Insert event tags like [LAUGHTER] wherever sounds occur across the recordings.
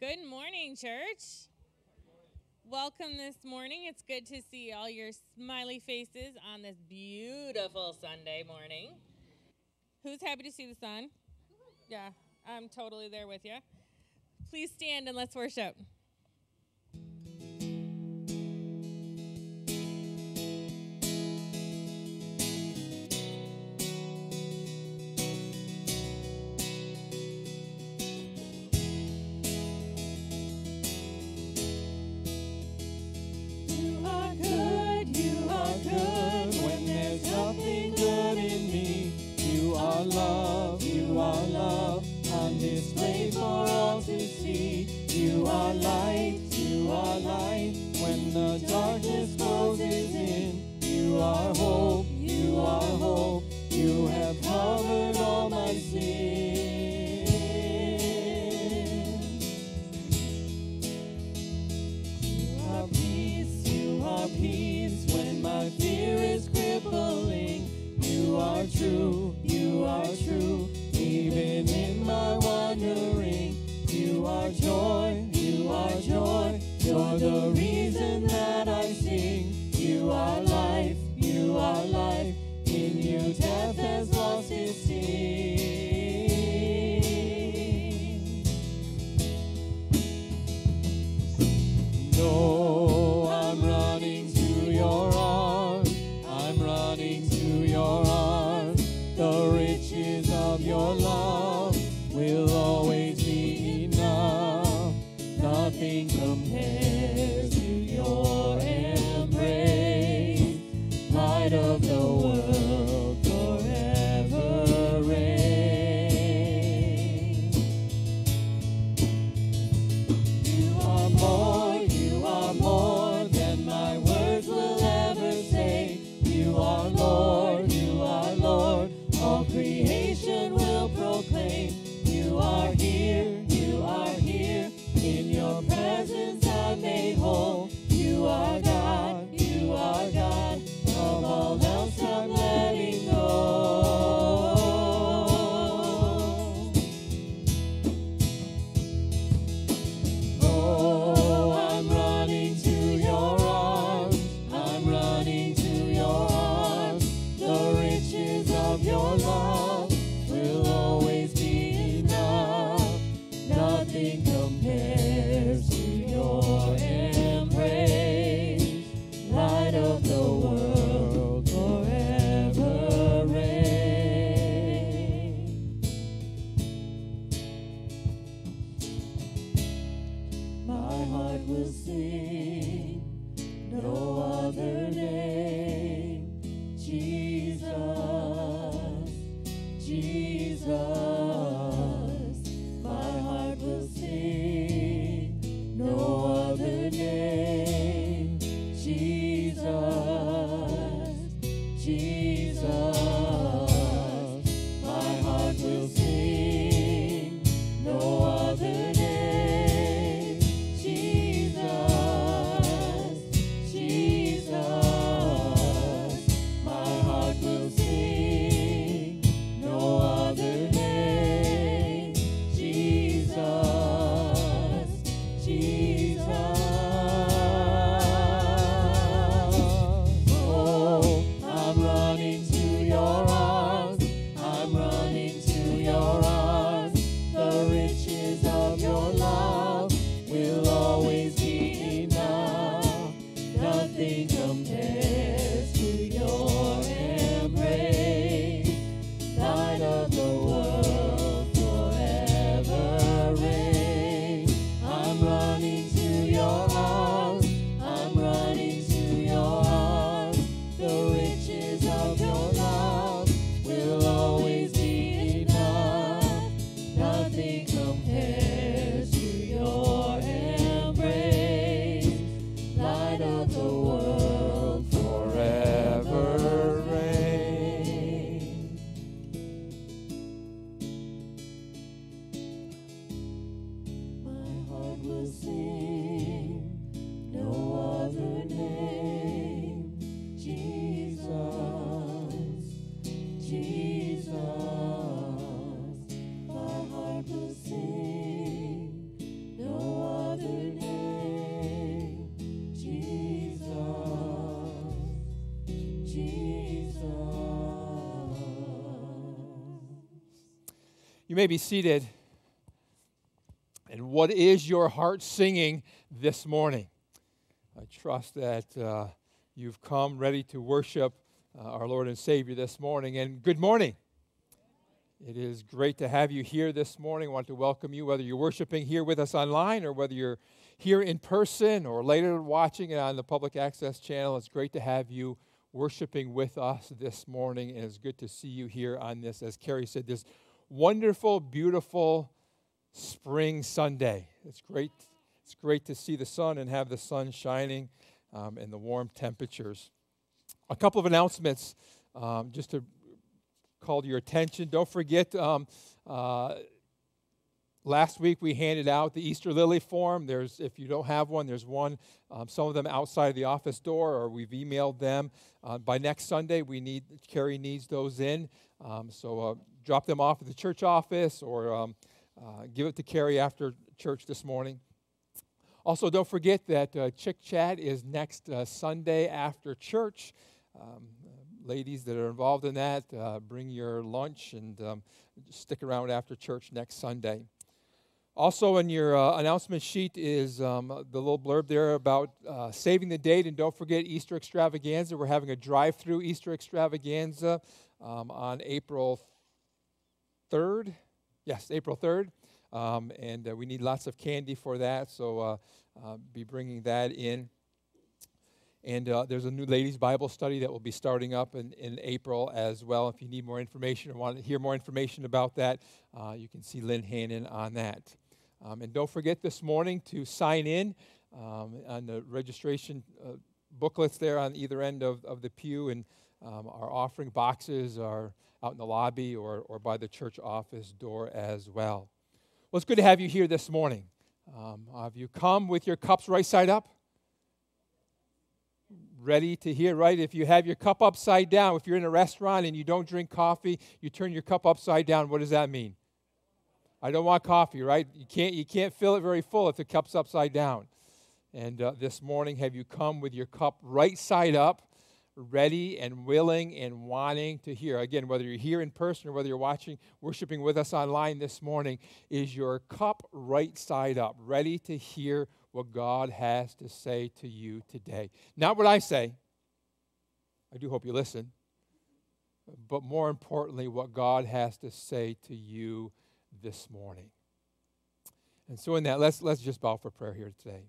Good morning, church. Welcome this morning. It's good to see all your smiley faces on this beautiful Sunday morning. Who's happy to see the sun? Yeah, I'm totally there with you. Please stand and let's worship. May be seated. And what is your heart singing this morning? I trust that uh, you've come ready to worship uh, our Lord and Savior this morning. And good morning. It is great to have you here this morning. I want to welcome you, whether you're worshiping here with us online or whether you're here in person or later watching it on the public access channel. It's great to have you worshiping with us this morning, and it's good to see you here on this, as Carrie said, this wonderful, beautiful spring Sunday. It's great. It's great to see the sun and have the sun shining um, and the warm temperatures. A couple of announcements um, just to call to your attention. Don't forget, um, uh, last week we handed out the Easter lily form. There's, if you don't have one, there's one. Um, some of them outside the office door, or we've emailed them. Uh, by next Sunday, we need Carrie needs those in. Um, so uh, drop them off at the church office or um, uh, give it to Carrie after church this morning. Also, don't forget that uh, Chick Chat is next uh, Sunday after church. Um, ladies that are involved in that, uh, bring your lunch and um, stick around after church next Sunday. Also, in your uh, announcement sheet is um, the little blurb there about uh, saving the date. And don't forget Easter extravaganza. We're having a drive through Easter extravaganza um, on April 3rd. Yes, April 3rd. Um, and uh, we need lots of candy for that, so uh, uh, be bringing that in. And uh, there's a new ladies' Bible study that will be starting up in, in April as well. If you need more information or want to hear more information about that, uh, you can see Lynn Hannon on that. Um, and don't forget this morning to sign in um, on the registration booklets there on either end of, of the pew. And um, our offering boxes are out in the lobby or, or by the church office door as well. Well, it's good to have you here this morning. Um, have you come with your cups right side up? Ready to hear, right? If you have your cup upside down, if you're in a restaurant and you don't drink coffee, you turn your cup upside down, what does that mean? I don't want coffee, right? You can't, you can't fill it very full if the cup's upside down. And uh, this morning, have you come with your cup right side up? Ready and willing and wanting to hear. Again, whether you're here in person or whether you're watching, worshiping with us online this morning, is your cup right side up, ready to hear what God has to say to you today. Not what I say. I do hope you listen. But more importantly, what God has to say to you this morning. And so, in that, let's, let's just bow for prayer here today.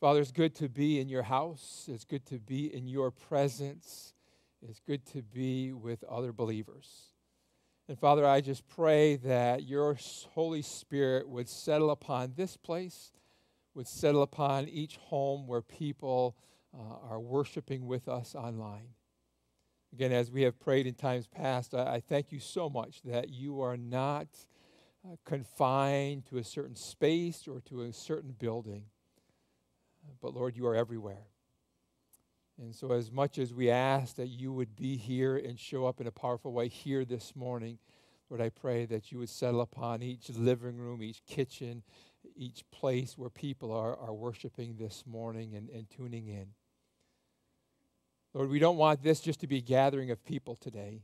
Father, it's good to be in your house. It's good to be in your presence. It's good to be with other believers. And Father, I just pray that your Holy Spirit would settle upon this place, would settle upon each home where people uh, are worshiping with us online. Again, as we have prayed in times past, I, I thank you so much that you are not uh, confined to a certain space or to a certain building but Lord, you are everywhere. And so, as much as we ask that you would be here and show up in a powerful way here this morning, Lord, I pray that you would settle upon each living room, each kitchen, each place where people are, are worshiping this morning and, and tuning in. Lord, we don't want this just to be a gathering of people today.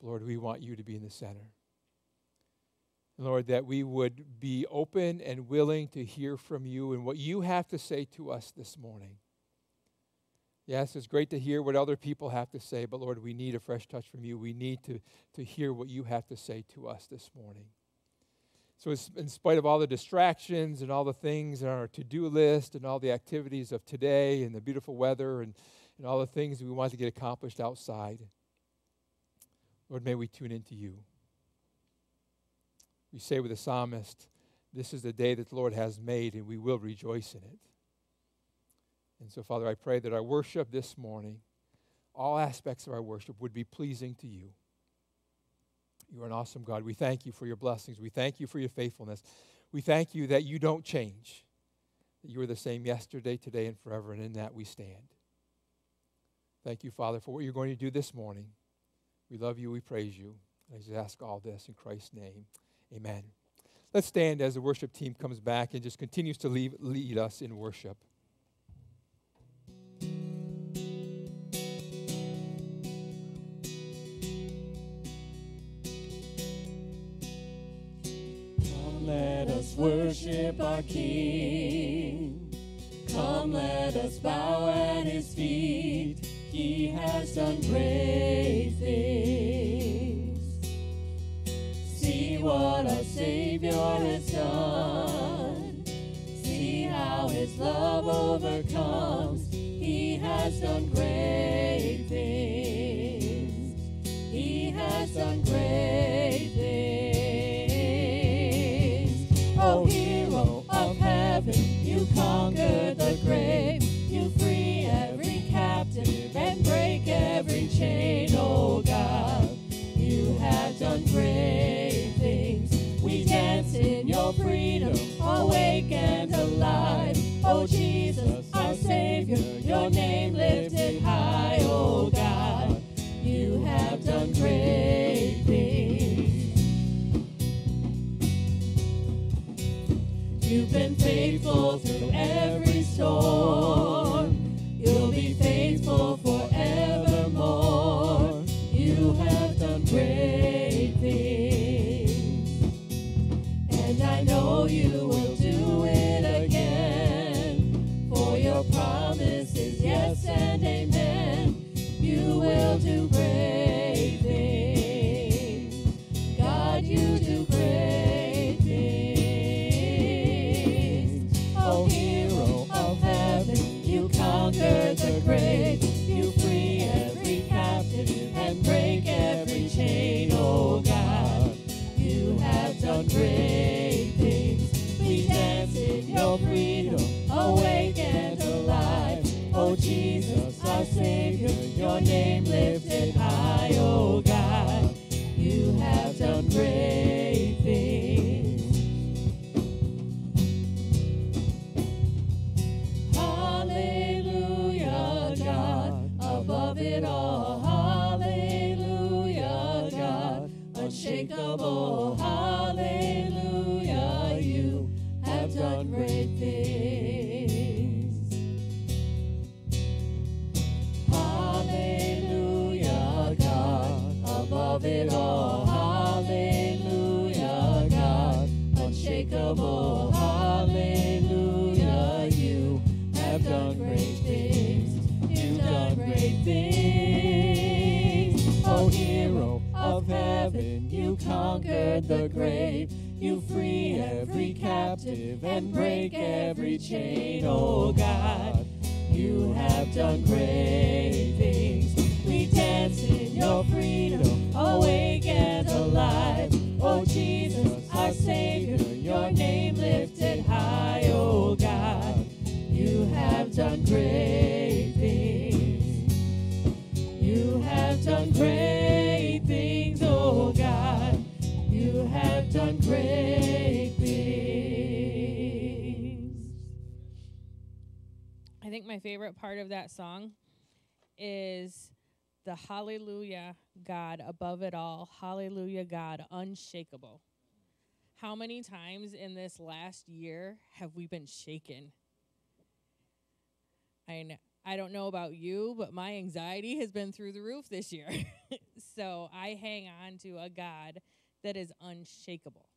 Lord, we want you to be in the center. Lord, that we would be open and willing to hear from you and what you have to say to us this morning. Yes, it's great to hear what other people have to say, but Lord, we need a fresh touch from you. We need to, to hear what you have to say to us this morning. So, in spite of all the distractions and all the things on our to do list and all the activities of today and the beautiful weather and, and all the things we want to get accomplished outside, Lord, may we tune into you. We say with the psalmist, This is the day that the Lord has made, and we will rejoice in it. And so, Father, I pray that our worship this morning, all aspects of our worship, would be pleasing to you. You are an awesome God. We thank you for your blessings. We thank you for your faithfulness. We thank you that you don't change, that you are the same yesterday, today, and forever, and in that we stand. Thank you, Father, for what you're going to do this morning. We love you. We praise you. I just ask all this in Christ's name. Amen. Let's stand as the worship team comes back and just continues to lead, lead us in worship. Come, let us worship our King. Come, let us bow at his feet. He has done great things what our Savior has done. See how his love overcomes. He has done great things. He has done great things. Oh, hero of heaven, you conquered the grave. You free every captive and break every chain, oh God. great things. You have done great things, oh God. You have done great things. I think my favorite part of that song is the hallelujah God above it all, hallelujah God unshakable. How many times in this last year have we been shaken? I I don't know about you, but my anxiety has been through the roof this year. [LAUGHS] so I hang on to a God that is unshakable.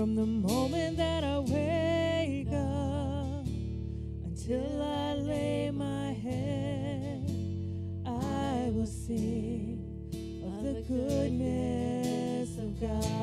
From the moment that I wake up until I lay my head, I will sing of the goodness of God.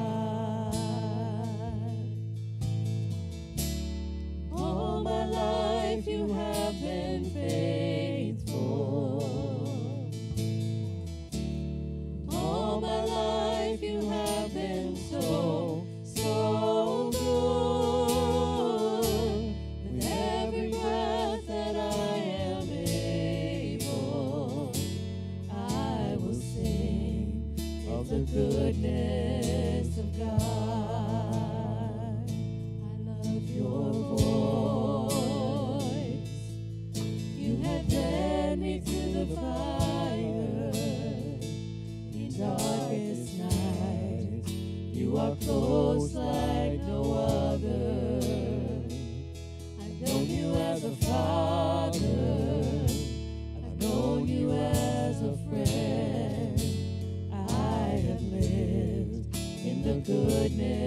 Goodness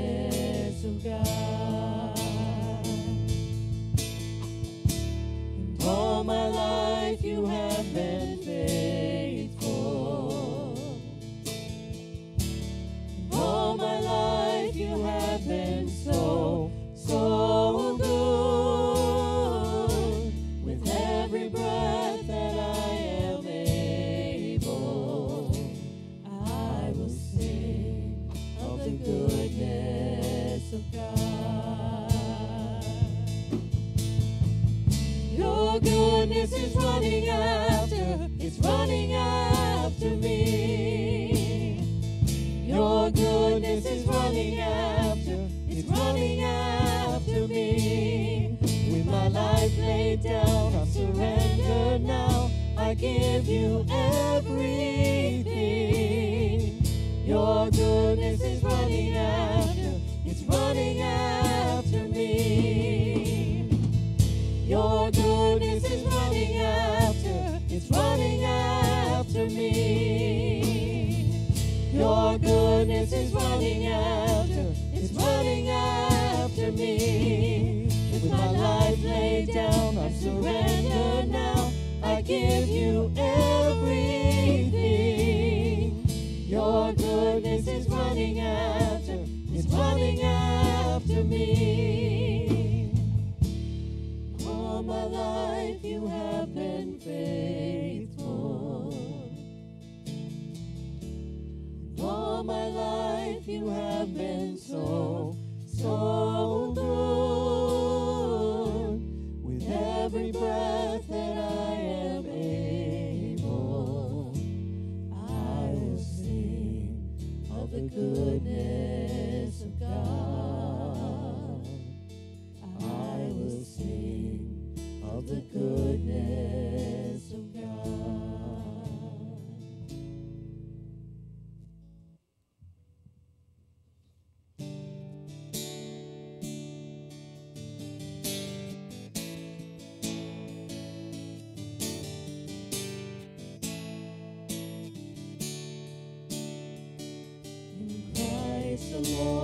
Christ alone,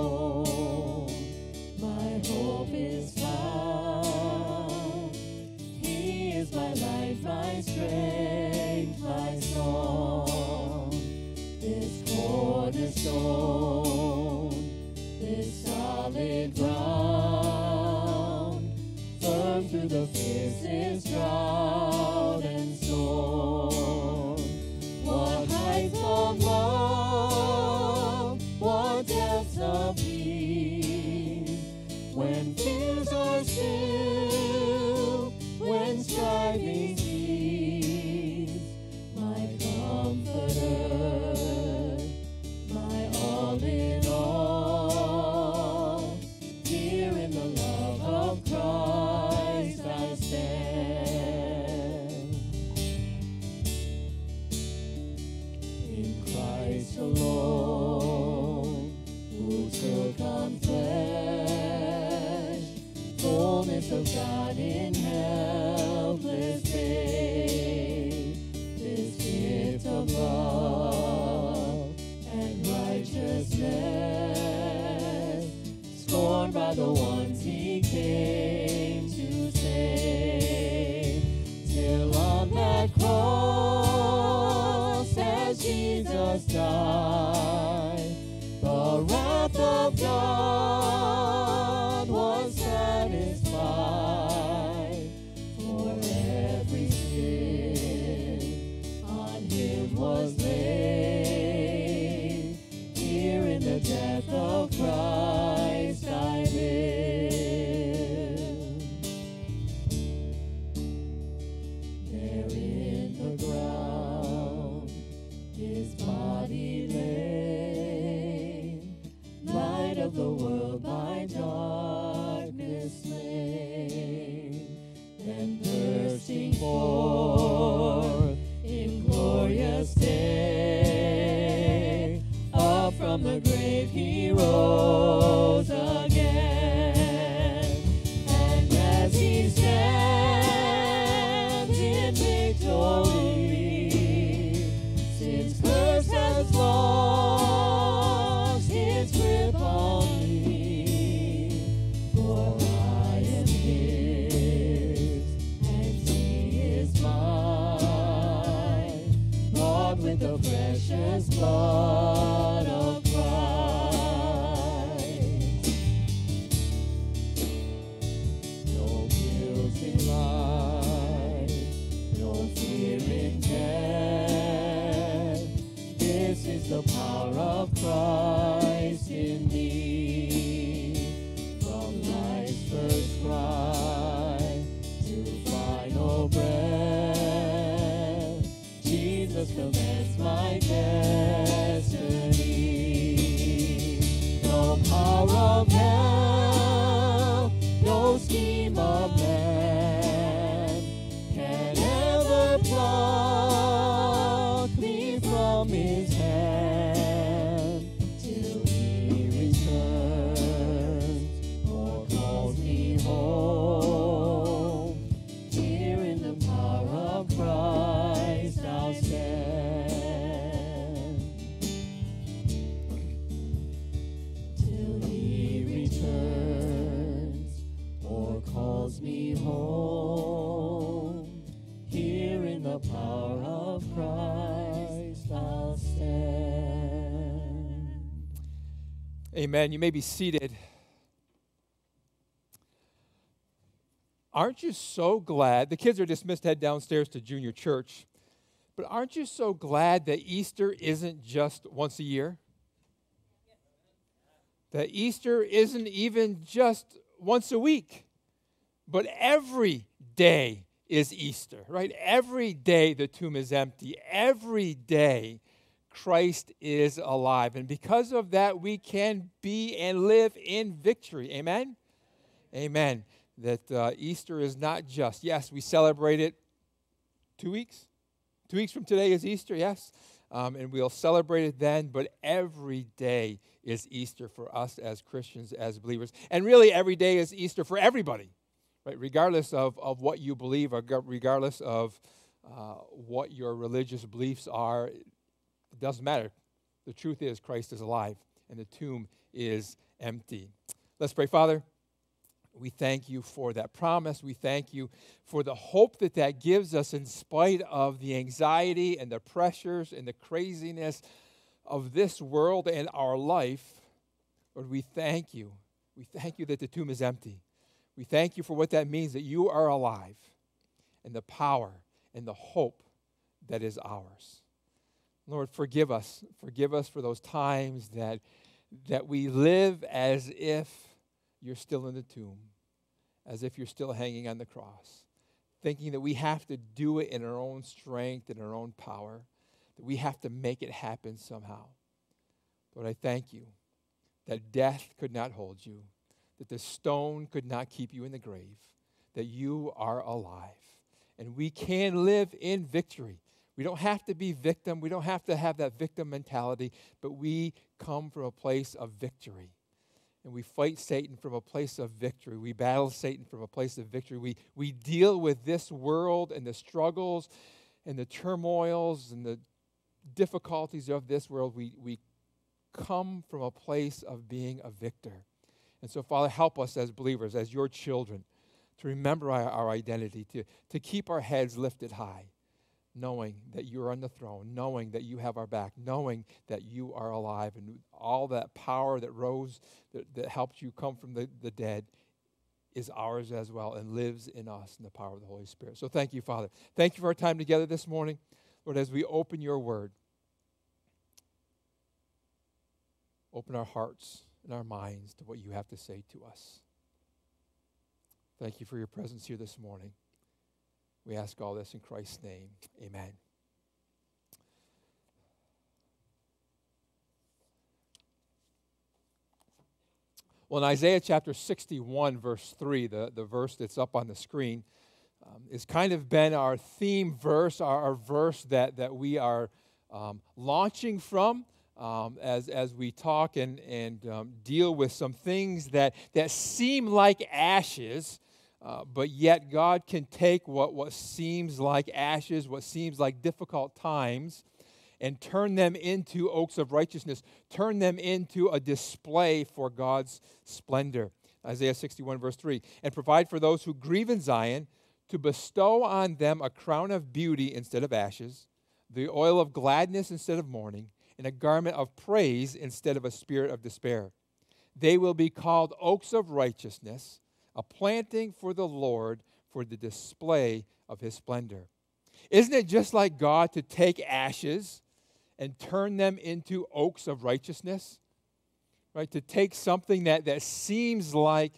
from the grave he rose Amen. You may be seated. Aren't you so glad? The kids are dismissed, head downstairs to junior church. But aren't you so glad that Easter isn't just once a year? That Easter isn't even just once a week, but every day is Easter, right? Every day the tomb is empty. Every day Christ is alive. And because of that, we can be and live in victory. Amen? Amen. That uh, Easter is not just, yes, we celebrate it two weeks. Two weeks from today is Easter, yes. Um, and we'll celebrate it then, but every day is Easter for us as Christians, as believers. And really, every day is Easter for everybody, right? Regardless of, of what you believe, or regardless of uh, what your religious beliefs are, it doesn't matter. The truth is, Christ is alive, and the tomb is empty. Let's pray, Father. We thank you for that promise. We thank you for the hope that that gives us in spite of the anxiety and the pressures and the craziness of this world and our life. Lord, we thank you. We thank you that the tomb is empty. We thank you for what that means that you are alive and the power and the hope that is ours. Lord, forgive us. Forgive us for those times that, that we live as if you're still in the tomb, as if you're still hanging on the cross, thinking that we have to do it in our own strength and our own power, that we have to make it happen somehow. Lord, I thank you that death could not hold you, that the stone could not keep you in the grave, that you are alive. And we can live in victory. We don't have to be victim. We don't have to have that victim mentality, but we come from a place of victory and we fight Satan from a place of victory. We battle Satan from a place of victory. We, we deal with this world and the struggles and the turmoils and the difficulties of this world. We, we come from a place of being a victor. And so, Father, help us as believers, as your children, to remember our, our identity, to, to keep our heads lifted high knowing that you're on the throne, knowing that you have our back, knowing that you are alive, and all that power that rose, that, that helped you come from the, the dead, is ours as well and lives in us in the power of the Holy Spirit. So thank you, Father. Thank you for our time together this morning. Lord, as we open your word, open our hearts and our minds to what you have to say to us. Thank you for your presence here this morning. We ask all this in Christ's name. Amen. Well, in Isaiah chapter 61, verse 3, the, the verse that's up on the screen, um, has kind of been our theme verse, our, our verse that, that we are um, launching from um, as, as we talk and, and um, deal with some things that, that seem like ashes, uh, but yet God can take what, what seems like ashes, what seems like difficult times, and turn them into oaks of righteousness, turn them into a display for God's splendor. Isaiah 61, verse 3. And provide for those who grieve in Zion to bestow on them a crown of beauty instead of ashes, the oil of gladness instead of mourning, and a garment of praise instead of a spirit of despair. They will be called oaks of righteousness, a planting for the Lord for the display of his splendor. Isn't it just like God to take ashes and turn them into oaks of righteousness? Right? To take something that, that seems like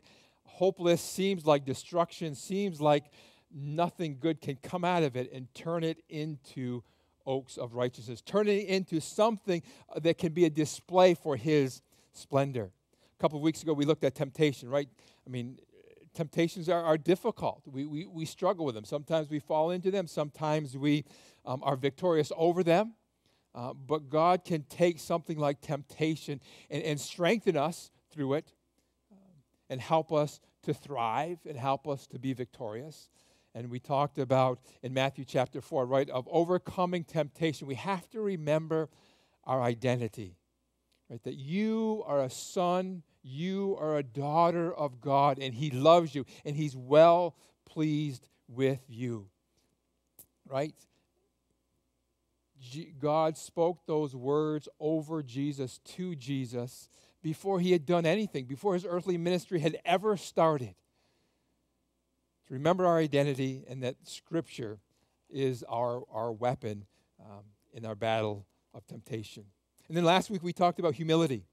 hopeless, seems like destruction, seems like nothing good can come out of it and turn it into oaks of righteousness, turn it into something uh, that can be a display for his splendor. A couple of weeks ago, we looked at temptation, right? I mean, temptations are, are difficult. We, we, we struggle with them. Sometimes we fall into them, sometimes we um, are victorious over them. Uh, but God can take something like temptation and, and strengthen us through it um, and help us to thrive and help us to be victorious. And we talked about in Matthew chapter 4, right, of overcoming temptation. We have to remember our identity, right? That you are a son, you are a daughter of God, and He loves you, and He's well pleased with you, right? God spoke those words over Jesus to Jesus before he had done anything, before his earthly ministry had ever started to remember our identity and that Scripture is our, our weapon um, in our battle of temptation. And then last week we talked about humility.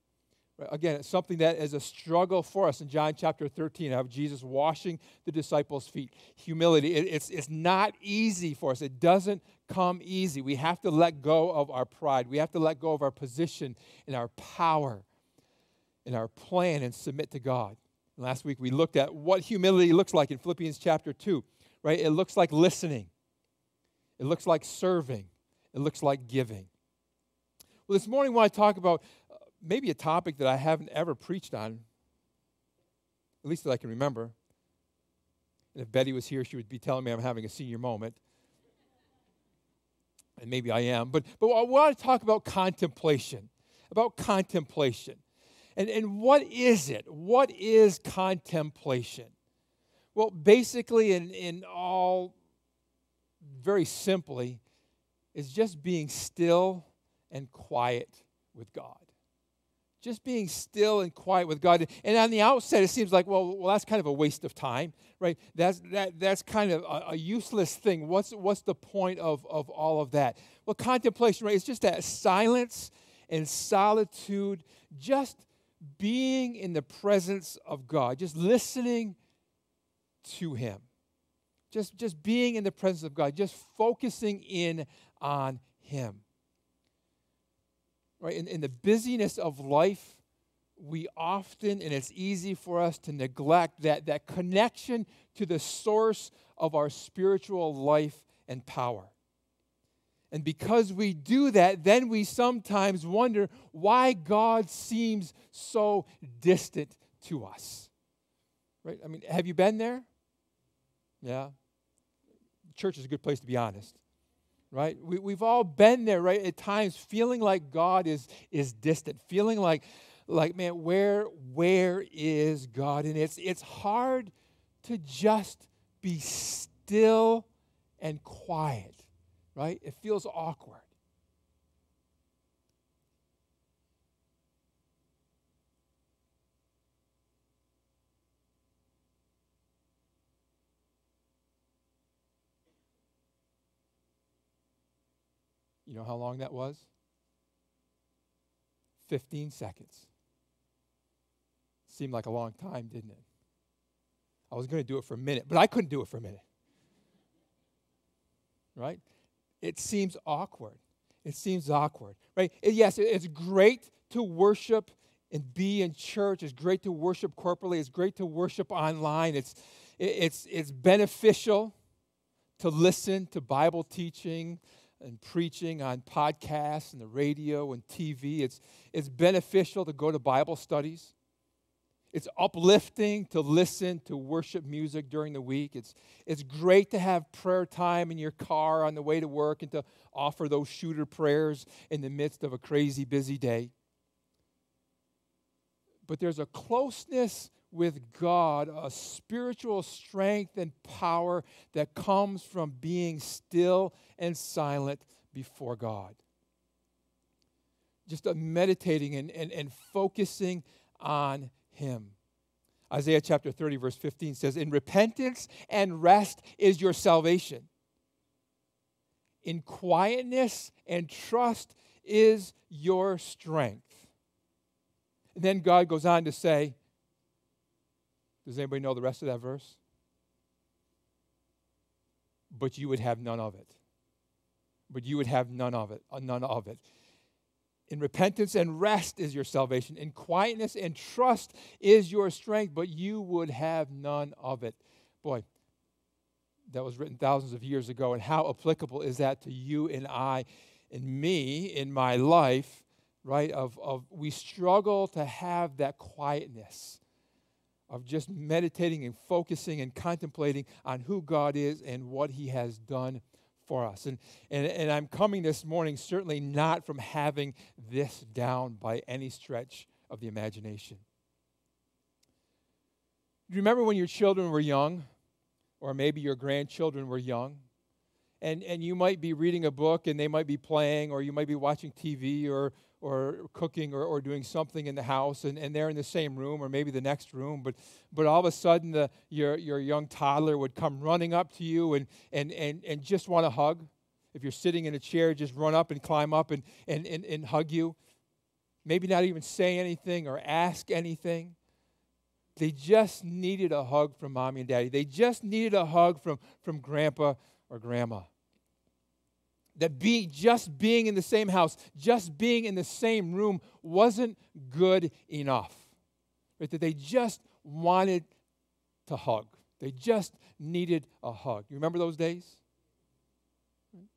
Again, it's something that is a struggle for us in John chapter 13 of Jesus washing the disciples' feet. Humility. It, it's, it's not easy for us, it doesn't come easy. We have to let go of our pride, we have to let go of our position and our power and our plan and submit to God. Last week we looked at what humility looks like in Philippians chapter 2, right? It looks like listening, it looks like serving, it looks like giving. Well, this morning I want to talk about maybe a topic that I haven't ever preached on, at least that I can remember. And if Betty was here, she would be telling me I'm having a senior moment. And maybe I am. But, but I want to talk about contemplation. About contemplation. And, and what is it? What is contemplation? Well, basically, in, in all, very simply, is just being still and quiet with God. Just being still and quiet with God. And on the outset, it seems like, well, well that's kind of a waste of time, right? That's, that, that's kind of a, a useless thing. What's, what's the point of, of all of that? Well, contemplation, right, it's just that silence and solitude, just being in the presence of God, just listening to Him, just, just being in the presence of God, just focusing in on Him. Right? In, in the busyness of life, we often, and it's easy for us to neglect that, that connection to the source of our spiritual life and power. And because we do that, then we sometimes wonder why God seems so distant to us. Right? I mean, have you been there? Yeah. Church is a good place to be honest. Right? We, we've all been there, right? At times feeling like God is, is distant, feeling like, like, man, where, where is God? And it's, it's hard to just be still and quiet right? It feels awkward. You know how long that was? 15 seconds. Seemed like a long time, didn't it? I was going to do it for a minute, but I couldn't do it for a minute. Right? it seems awkward. It seems awkward, right? Yes, it's great to worship and be in church. It's great to worship corporately. It's great to worship online. It's, it's, it's beneficial to listen to Bible teaching, and preaching on podcasts and the radio and TV. It's, it's beneficial to go to Bible studies. It's uplifting to listen to worship music during the week. It's, it's great to have prayer time in your car on the way to work and to offer those shooter prayers in the midst of a crazy busy day. But there's a closeness with God, a spiritual strength and power that comes from being still and silent before God. Just uh, meditating and, and, and focusing on Him. Isaiah chapter 30, verse 15 says, In repentance and rest is your salvation. In quietness and trust is your strength. And then God goes on to say, does anybody know the rest of that verse? But you would have none of it. But you would have none of it, uh, none of it. In repentance and rest is your salvation. In quietness and trust is your strength, but you would have none of it. Boy, that was written thousands of years ago. And how applicable is that to you and I and me in my life, right? Of, of we struggle to have that quietness of just meditating and focusing and contemplating on who God is and what He has done for us. And, and, and I'm coming this morning certainly not from having this down by any stretch of the imagination. Do you remember when your children were young, or maybe your grandchildren were young? And, and you might be reading a book and they might be playing, or you might be watching TV or, or cooking or, or doing something in the house and, and they're in the same room or maybe the next room but but all of a sudden the, your, your young toddler would come running up to you and, and, and, and just want to hug. If you're sitting in a chair just run up and climb up and, and, and, and hug you. Maybe not even say anything or ask anything. They just needed a hug from mommy and daddy. They just needed a hug from, from grandpa or grandma that be, just being in the same house, just being in the same room wasn't good enough. Right? That they just wanted to hug. They just needed a hug. You remember those days?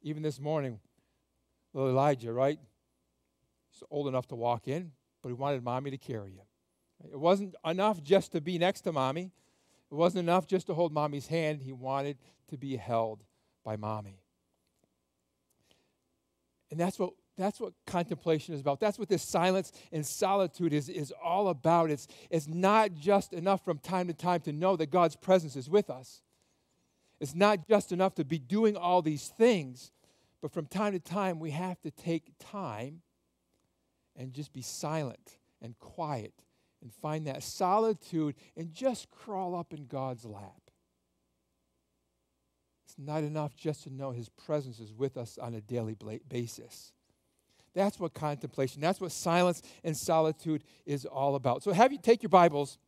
Even this morning, little Elijah, right? He's old enough to walk in, but he wanted mommy to carry him. It wasn't enough just to be next to mommy. It wasn't enough just to hold mommy's hand. He wanted to be held by mommy. And that's what that's what contemplation is about. That's what this silence and solitude is, is all about. It's, it's not just enough from time to time to know that God's presence is with us. It's not just enough to be doing all these things, but from time to time we have to take time and just be silent and quiet and find that solitude and just crawl up in God's lap. It's not enough just to know His presence is with us on a daily basis. That's what contemplation, that's what silence and solitude is all about. So, have you take your Bibles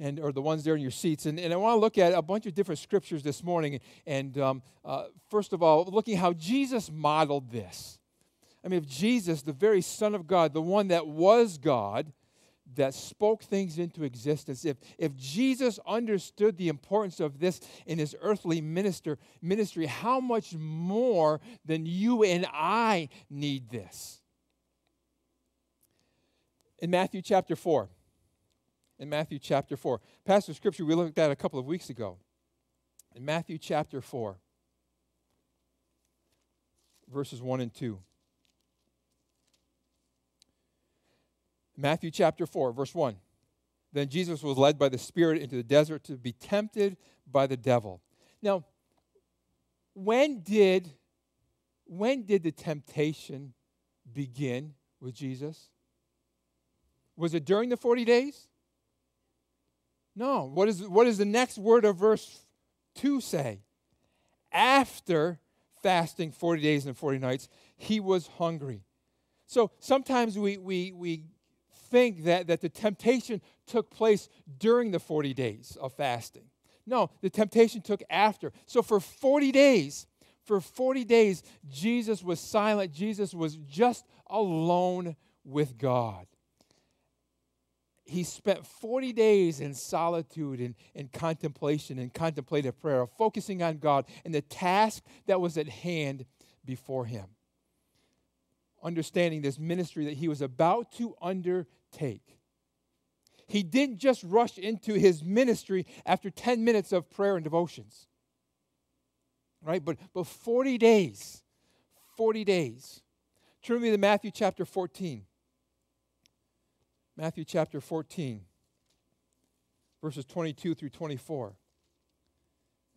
and or the ones there in your seats. And, and I want to look at a bunch of different scriptures this morning. And um, uh, first of all, looking how Jesus modeled this. I mean, if Jesus, the very Son of God, the one that was God, that spoke things into existence, if, if Jesus understood the importance of this in his earthly minister, ministry, how much more than you and I need this? In Matthew chapter 4, in Matthew chapter 4, passage of scripture we looked at a couple of weeks ago. In Matthew chapter 4, verses 1 and 2. Matthew chapter 4, verse 1. Then Jesus was led by the Spirit into the desert to be tempted by the devil. Now, when did when did the temptation begin with Jesus? Was it during the 40 days? No. What, is, what does the next word of verse 2 say? After fasting 40 days and 40 nights, he was hungry. So sometimes we, we, we think that, that the temptation took place during the 40 days of fasting. No, the temptation took after. So for 40 days, for 40 days, Jesus was silent. Jesus was just alone with God. He spent 40 days in solitude and, and contemplation and contemplative prayer, focusing on God and the task that was at hand before him. Understanding this ministry that he was about to undertake. He didn't just rush into his ministry after 10 minutes of prayer and devotions. Right? But, but 40 days. 40 days. Turn me to Matthew chapter 14. Matthew chapter 14, verses 22 through 24.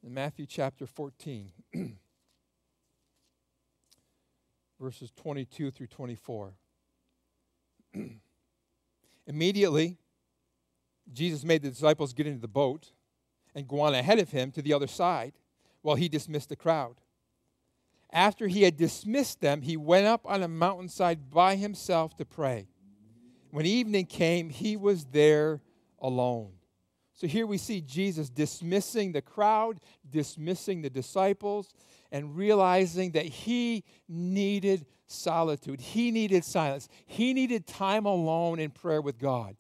In Matthew chapter 14, [CLEARS THROAT] verses 22 through 24. [CLEARS THROAT] Immediately, Jesus made the disciples get into the boat and go on ahead of him to the other side while he dismissed the crowd. After he had dismissed them, he went up on a mountainside by himself to pray. When evening came, he was there alone. So here we see Jesus dismissing the crowd, dismissing the disciples, and realizing that he needed solitude. He needed silence. He needed time alone in prayer with God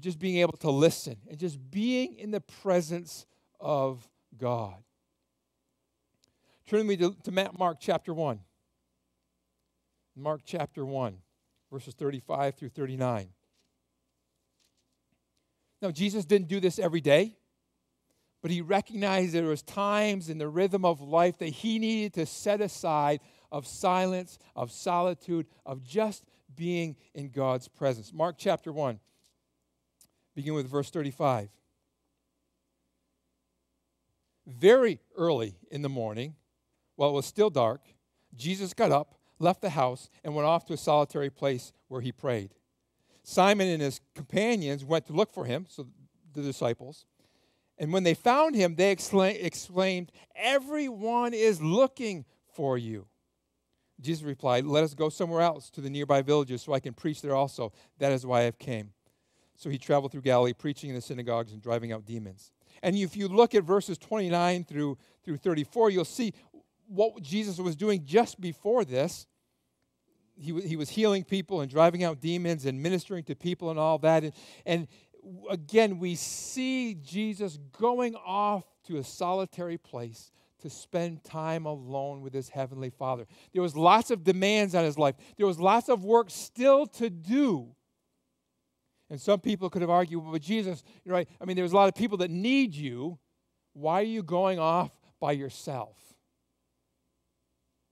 just being able to listen and just being in the presence of God. Turn me to, to Mark chapter 1. Mark chapter 1, verses 35 through 39. Now, Jesus didn't do this every day, but he recognized there was times in the rhythm of life that he needed to set aside of silence, of solitude, of just being in God's presence. Mark chapter 1, Begin with verse 35. Very early in the morning, while it was still dark, Jesus got up, left the house, and went off to a solitary place where he prayed. Simon and his companions went to look for him, so the disciples. And when they found him, they exclaimed, Everyone is looking for you. Jesus replied, Let us go somewhere else to the nearby villages so I can preach there also. That is why I have came. So he traveled through Galilee, preaching in the synagogues and driving out demons. And if you look at verses 29 through, through 34, you'll see what Jesus was doing just before this. He, he was healing people and driving out demons and ministering to people and all that. And, and again, we see Jesus going off to a solitary place to spend time alone with his heavenly Father. There was lots of demands on his life. There was lots of work still to do. And some people could have argued, well, but Jesus, right? I mean, there's a lot of people that need you. Why are you going off by yourself?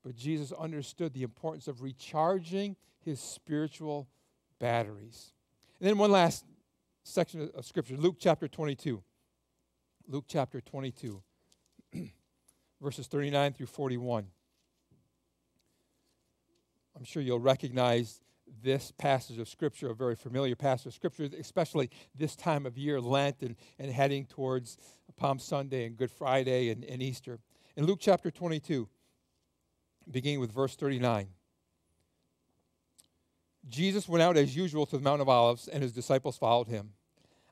But Jesus understood the importance of recharging his spiritual batteries. And then one last section of scripture Luke chapter 22. Luke chapter 22, verses 39 through 41. I'm sure you'll recognize this passage of Scripture, a very familiar passage of Scripture, especially this time of year, Lent, and, and heading towards Palm Sunday and Good Friday and, and Easter. In Luke chapter 22, beginning with verse 39. Jesus went out as usual to the Mount of Olives, and his disciples followed him.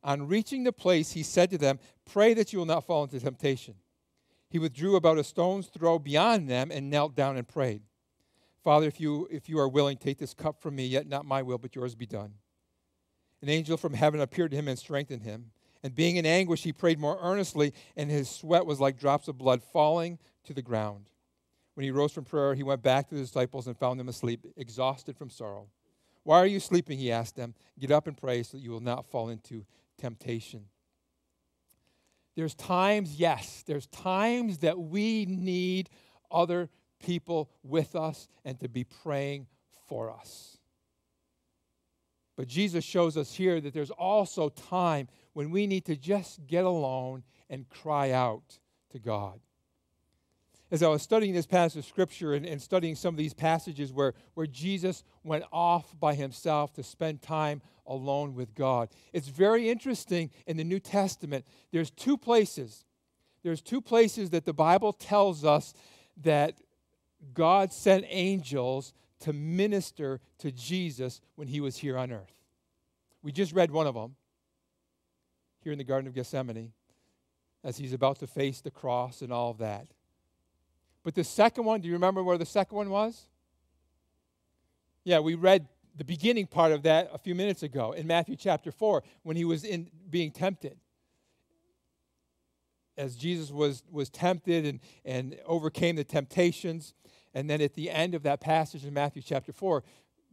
On reaching the place, he said to them, Pray that you will not fall into temptation. He withdrew about a stone's throw beyond them and knelt down and prayed. Father, if you, if you are willing, take this cup from me, yet not my will, but yours be done. An angel from heaven appeared to him and strengthened him. And being in anguish, he prayed more earnestly, and his sweat was like drops of blood falling to the ground. When he rose from prayer, he went back to the disciples and found them asleep, exhausted from sorrow. Why are you sleeping? He asked them. Get up and pray so that you will not fall into temptation. There's times, yes, there's times that we need other people with us and to be praying for us. But Jesus shows us here that there's also time when we need to just get alone and cry out to God. As I was studying this passage of Scripture and, and, studying some of these passages where, where Jesus went off by himself to spend time alone with God, it's very interesting in the New Testament. There's two places. There's two places that the Bible tells us that God sent angels to minister to Jesus when he was here on earth. We just read one of them here in the Garden of Gethsemane as he's about to face the cross and all of that. But the second one, do you remember where the second one was? Yeah, we read the beginning part of that a few minutes ago in Matthew chapter 4 when he was in being tempted. as Jesus was, was tempted and, and overcame the temptations. And then at the end of that passage in Matthew chapter 4,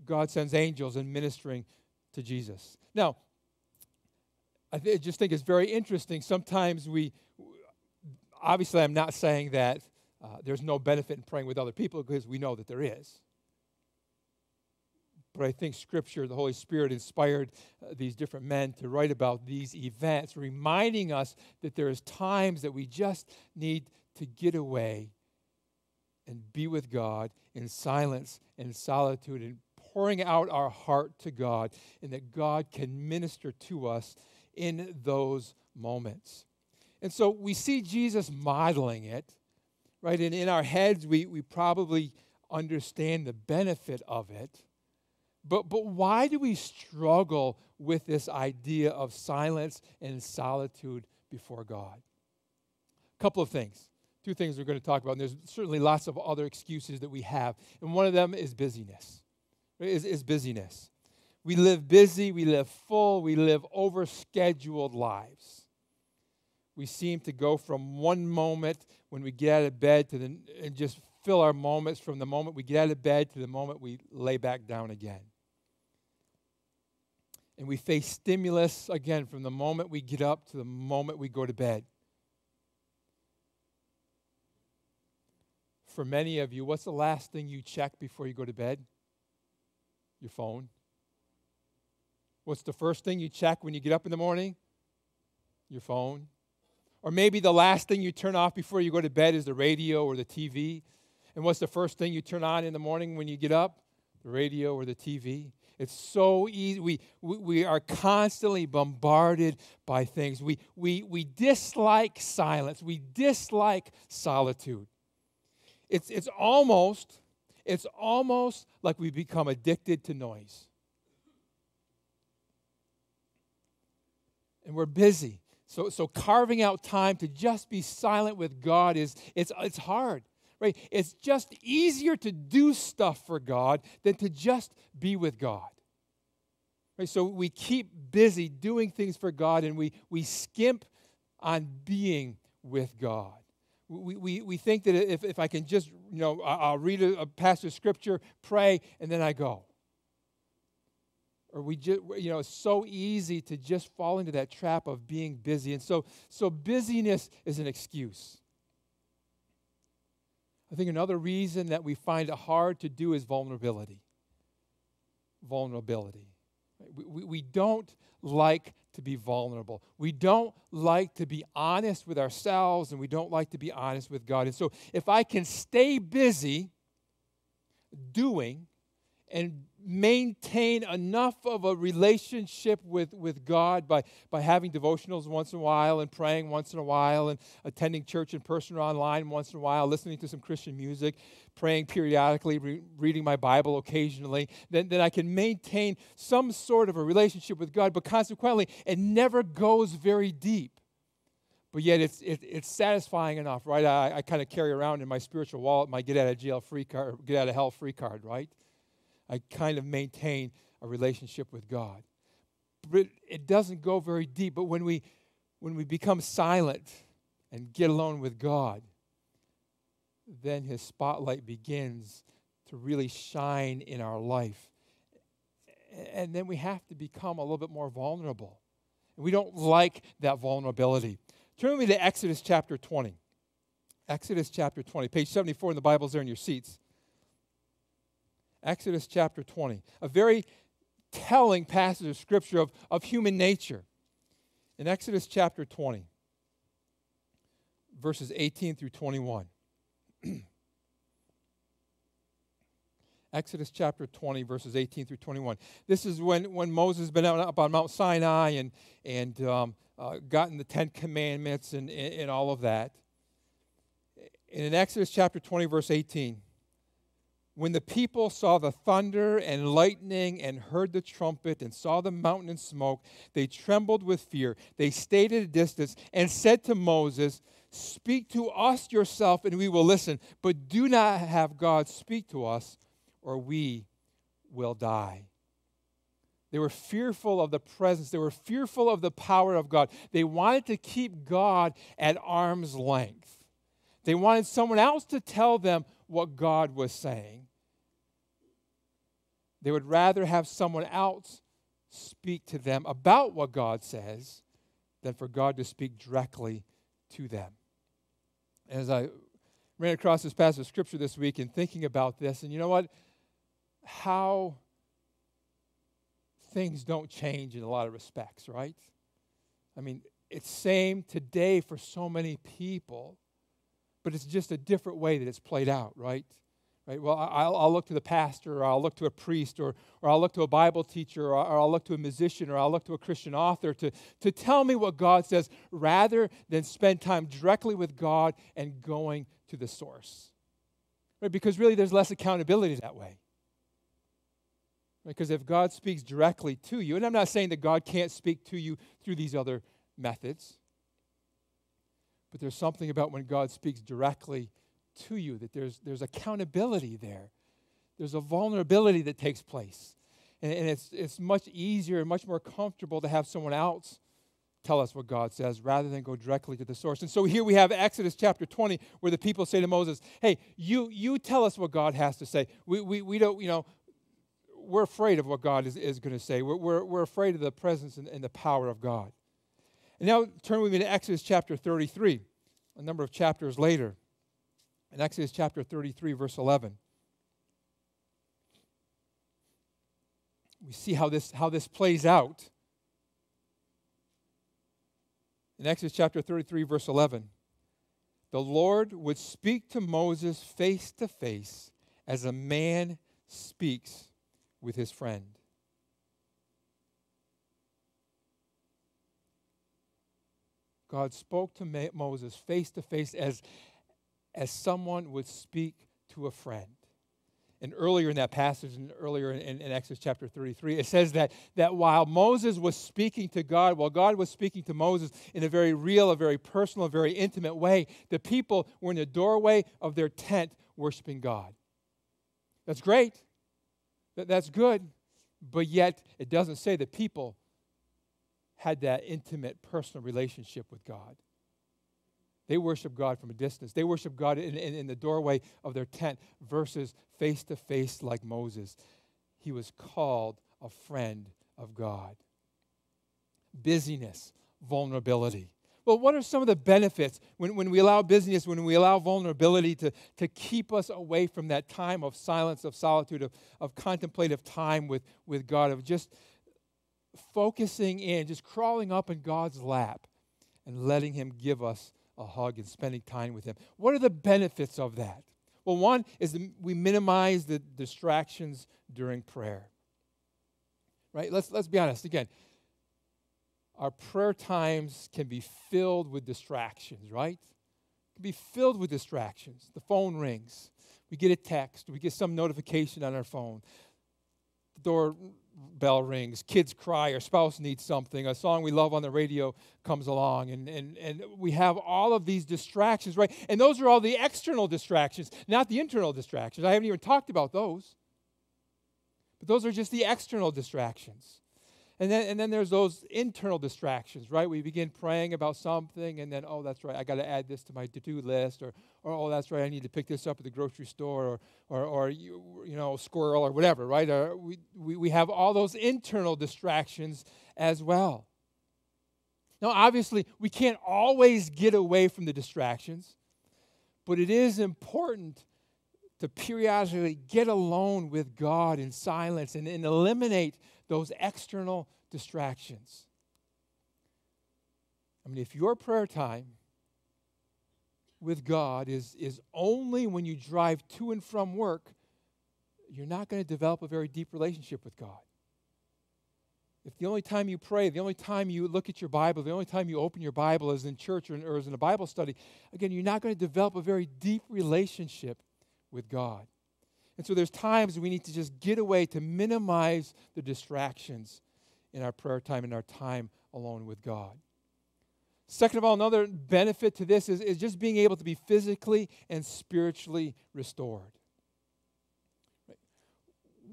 God sends angels and ministering to Jesus. Now, I th- just think it's very interesting. Sometimes we, obviously, I'm not saying that uh, there's no benefit in praying with other people because we know that there is. But I think Scripture, the Holy Spirit, inspired uh, these different men to write about these events, reminding us that there is times that we just need to get away and be with God in silence and solitude and pouring out our heart to God, and that God can minister to us in those moments. And so we see Jesus modeling it, right? And in our heads, we, we probably understand the benefit of it. But, but why do we struggle with this idea of silence and solitude before God? A couple of things. Two things we're going to talk about. And there's certainly lots of other excuses that we have. And one of them is busyness. Is, is busyness. We live busy, we live full, we live overscheduled lives. We seem to go from one moment when we get out of bed to the, and just fill our moments from the moment we get out of bed to the moment we lay back down again. And we face stimulus again from the moment we get up to the moment we go to bed. For many of you, what's the last thing you check before you go to bed? Your phone. What's the first thing you check when you get up in the morning? Your phone. Or maybe the last thing you turn off before you go to bed is the radio or the TV. And what's the first thing you turn on in the morning when you get up? The radio or the TV. It's so easy. We, we, we are constantly bombarded by things. We, we, we dislike silence. We dislike solitude. It's, it's almost, it's almost like we become addicted to noise. And we're busy. So, so carving out time to just be silent with God is it's, it's hard. Right? It's just easier to do stuff for God than to just be with God. Right? So we keep busy doing things for God and we, we skimp on being with God. We, we, we think that if, if I can just, you know, I'll read a, a passage of scripture, pray, and then I go. Or we just, you know, it's so easy to just fall into that trap of being busy. And so, so busyness is an excuse. I think another reason that we find it hard to do is vulnerability. Vulnerability. We, we, we don't like to be vulnerable. We don't like to be honest with ourselves, and we don't like to be honest with God. And so, if I can stay busy doing and maintain enough of a relationship with, with God by, by having devotionals once in a while and praying once in a while and attending church in person or online once in a while, listening to some Christian music, praying periodically, re- reading my Bible occasionally, then, then I can maintain some sort of a relationship with God, but consequently, it never goes very deep. But yet it's, it, it's satisfying enough, right? I, I kind of carry around in my spiritual wallet my get out of jail free card, get out of hell free card, right? I kind of maintain a relationship with God. But it doesn't go very deep. But when we, when we become silent and get alone with God, then His spotlight begins to really shine in our life. And then we have to become a little bit more vulnerable. And We don't like that vulnerability. Turn with me to Exodus chapter 20. Exodus chapter 20, page 74 in the Bibles there in your seats. Exodus chapter 20, a very telling passage of scripture of, of human nature. In Exodus chapter 20, verses 18 through 21. [CLEARS THROAT] Exodus chapter 20, verses 18 through 21. This is when, when Moses has been out, up on Mount Sinai and, and um, uh, gotten the Ten Commandments and, and, and all of that. And in Exodus chapter 20, verse 18, when the people saw the thunder and lightning and heard the trumpet and saw the mountain and smoke, they trembled with fear. They stayed at a distance and said to Moses, Speak to us yourself and we will listen, but do not have God speak to us or we will die. They were fearful of the presence. They were fearful of the power of God. They wanted to keep God at arm's length. They wanted someone else to tell them what God was saying. They would rather have someone else speak to them about what God says than for God to speak directly to them. As I ran across this passage of scripture this week and thinking about this, and you know what? How things don't change in a lot of respects, right? I mean, it's same today for so many people, but it's just a different way that it's played out, right? Right? Well, I'll, I'll, look to the pastor, or I'll look to a priest, or, or I'll look to a Bible teacher, or, or I'll look to a musician, or I'll look to a Christian author to, to tell me what God says rather than spend time directly with God and going to the source. Right? Because really, there's less accountability that way. Because if God speaks directly to you, and I'm not saying that God can't speak to you through these other methods, but there's something about when God speaks directly to you, that there's, there's accountability there. There's a vulnerability that takes place. And, and it's, it's much easier and much more comfortable to have someone else tell us what God says rather than go directly to the source. And so here we have Exodus chapter 20 where the people say to Moses, Hey, you, you tell us what God has to say. We, we, we don't, you know, we're afraid of what God is, is going to say. We're, we're, we're afraid of the presence and, and the power of God. And now turn with me to Exodus chapter 33, a number of chapters later in Exodus chapter 33, verse 11. We see how this, how this plays out. In Exodus chapter 33, verse 11, the Lord would speak to Moses face to face as a man speaks with his friend. God spoke to Moses face to face as as someone would speak to a friend. And earlier in that passage, and earlier in, in, Exodus chapter 33, it says that, that while Moses was speaking to God, while God was speaking to Moses in a very real, a very personal, a very intimate way, the people were in the doorway of their tent worshiping God. That's great. That, that's good. But yet, it doesn't say that people had that intimate, personal relationship with God. They worship God from a distance. They worship God in, in, in the doorway of their tent versus face to face like Moses. He was called a friend of God. Busyness, vulnerability. Well, what are some of the benefits when, when we allow busyness, when we allow vulnerability to, to keep us away from that time of silence, of solitude, of, of contemplative time with, with God, of just focusing in, just crawling up in God's lap and letting Him give us a hug and spending time with Him. What are the benefits of that? Well, one is we minimize the distractions during prayer. Right? Let's, let's be honest. Again, our prayer times can be filled with distractions, right? Can be filled with distractions. The phone rings. We get a text. We get some notification on our phone. The door bell rings, kids cry, our spouse needs something, a song we love on the radio comes along, and, and, and we have all of these distractions, right? And those are all the external distractions, not the internal distractions. I haven't even talked about those. But those are just the external distractions. And then, and then there's those internal distractions, right? We begin praying about something, and then, oh, that's right, I got to add this to my to do list, or, or, oh, that's right, I need to pick this up at the grocery store, or, or, or you, you know, squirrel, or whatever, right? Or we, we, we have all those internal distractions as well. Now, obviously, we can't always get away from the distractions, but it is important to periodically get alone with God in silence and, and eliminate those external distractions. I mean, if your prayer time with God is, is only when you drive to and from work, you're not going to develop a very deep relationship with God. If the only time you pray, the only time you look at your Bible, the only time you open your Bible is in church or, or is in a Bible study, again, you're not going to develop a very deep relationship with God. And so there's times we need to just get away to minimize the distractions in our prayer time and our time alone with God. Second of all, another benefit to this is, is just being able to be physically and spiritually restored.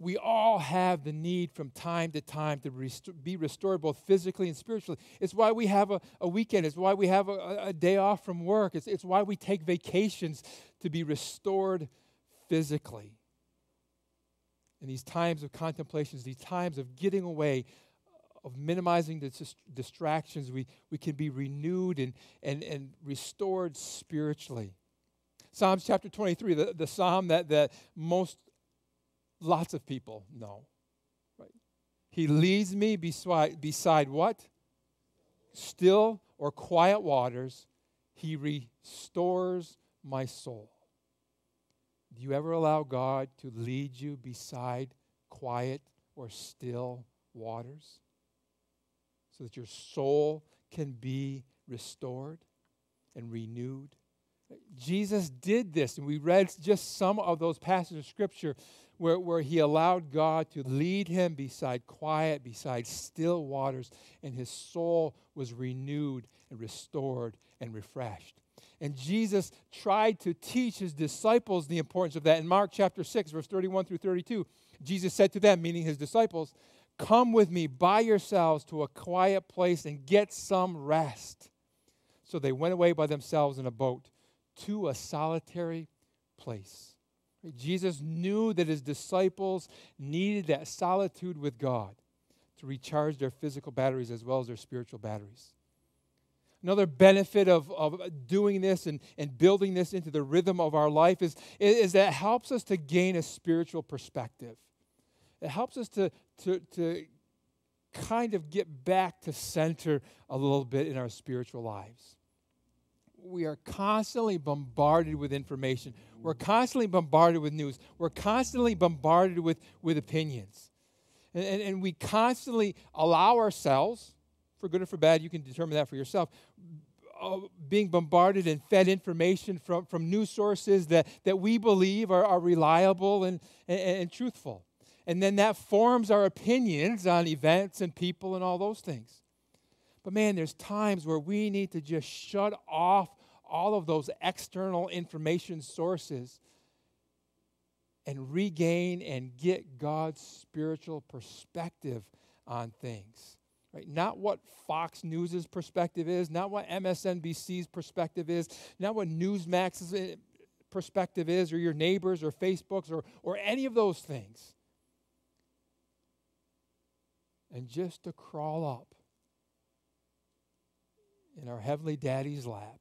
we all have the need from time to time to rest- be restored both physically and spiritually. It's why we have a, a weekend. It's why we have a, a day off from work. It's, it's why we take vacations to be restored physically. In these times of contemplations, these times of getting away, of minimizing the distractions, we, we can be renewed and, and, and restored spiritually. Psalms chapter 23, the, the psalm that, that most Lots of people know. Right? He leads me beside, beside what? Still or quiet waters. He restores my soul. Do you ever allow God to lead you beside quiet or still waters so that your soul can be restored and renewed? Jesus did this, and we read just some of those passages of Scripture where, where he allowed God to lead him beside quiet, beside still waters, and his soul was renewed and restored and refreshed. And Jesus tried to teach his disciples the importance of that. In Mark chapter 6, verse 31 through 32, Jesus said to them, meaning his disciples, Come with me by yourselves to a quiet place and get some rest. So they went away by themselves in a boat to a solitary place. Jesus knew that his disciples needed that solitude with God to recharge their physical batteries as well as their spiritual batteries. Another benefit of, of doing this and, and building this into the rhythm of our life is, is that it helps us to gain a spiritual perspective. It helps us to, to, to kind of get back to center a little bit in our spiritual lives we are constantly bombarded with information. We're constantly bombarded with news. We're constantly bombarded with, with opinions. And, and, and, we constantly allow ourselves, for good or for bad, you can determine that for yourself, uh, being bombarded and fed information from, from news sources that, that we believe are, are reliable and, and, and truthful. And then that forms our opinions on events and people and all those things. But man, there's times where we need to just shut off all of those external information sources and regain and get God's spiritual perspective on things. Right? Not what Fox News's perspective is, not what MSNBC's perspective is, not what Newsmax's eh, perspective is, or your neighbors, or Facebook's, or, or any of those things. And just to crawl up in our Heavenly Daddy's lap